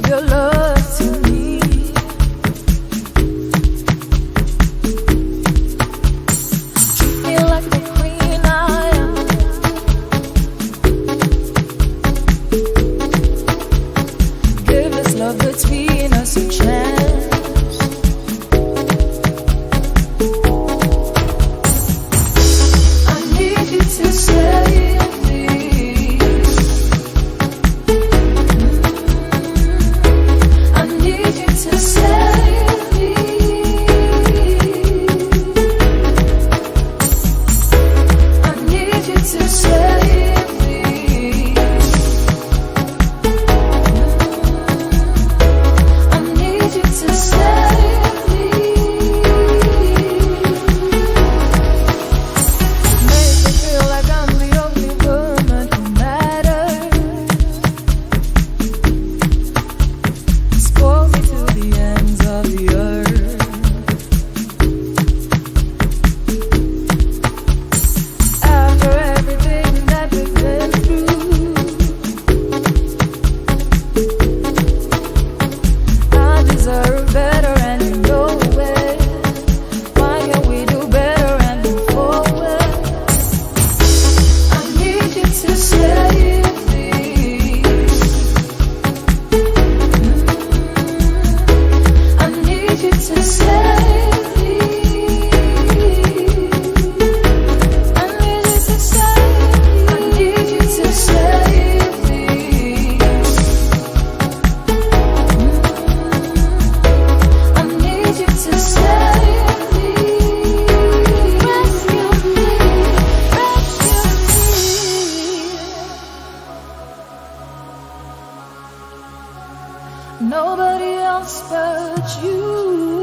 Give your love to me. Treat me like the queen I am. Give this love between us a chance. nobody else but you.